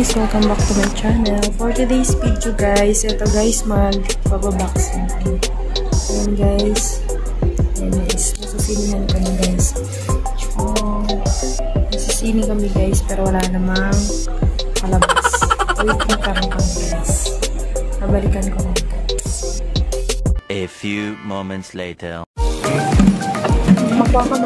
guys! Welcome back to my channel. For today's video guys, ito guys, magpapaboxing ko. Ayan guys. Ayan guys, nasusilingan kami guys. Oh, kami guys, pero wala namang kalabas. Wait lang kami kami guys. Nabalikan ko na guys. A few moments later. Makuha ka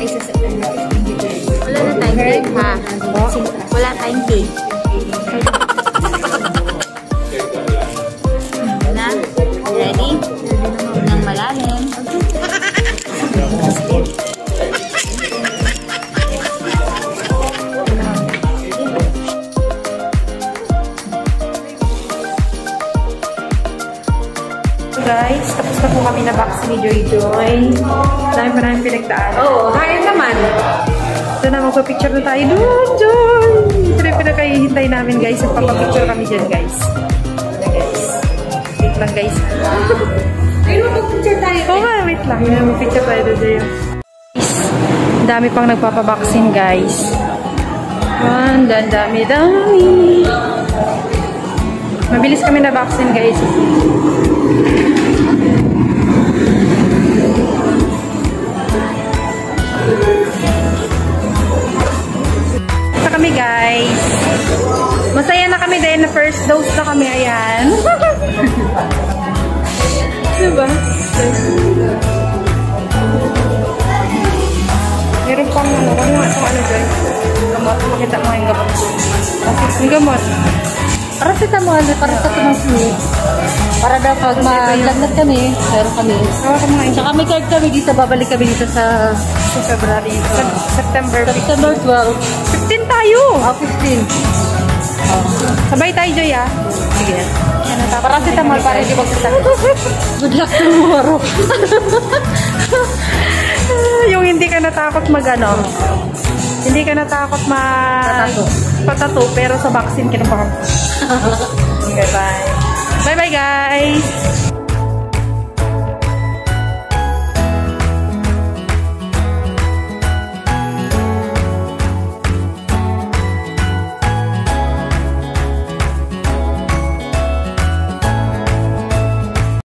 Wala na tayong cake, ha? Wala tayong cake. Na? Ready? Nang malalim. Guys, tapos na po kami na box ni Joy Joy. Dami pa namin pinagdaan. Oo, kaya naman. Ito na, magpa-picture na tayo doon, Joy! Ito na pinakahihintay namin, guys. Magpapapicture kami dyan, guys. Guys. Wait lang, guys. Ayun, mag-picture tayo. Oo nga, wait lang. May mag-picture tayo doon, Joy. Guys, ang dami pang nagpapaboxing, guys. Ang dami, dami. Mabilis kami na boxing, guys. Sa kami guys. Masaya na kami dahil na first dose na kami. Ayan. diba? Meron pang ano. Kung ano guys. Gamot. Makita mo yung gamot. Yung gamot. Para sa tamo, para sa tamang flu. Para daw pag malagnat kami, meron kami. Tsaka may card kami dito, babalik kami dito sa sa February. Sep- September. September 12. 15 tayo! Ah, 15. Sabay tayo, Joy ah. Sige. Para sa tamo, para hindi magsasakit. Good luck tomorrow. yung hindi ka natakot mag ano. Hindi ka natakot mag Patato. patato, pero sa vaccine kinabahan. okay, bye. Bye bye guys.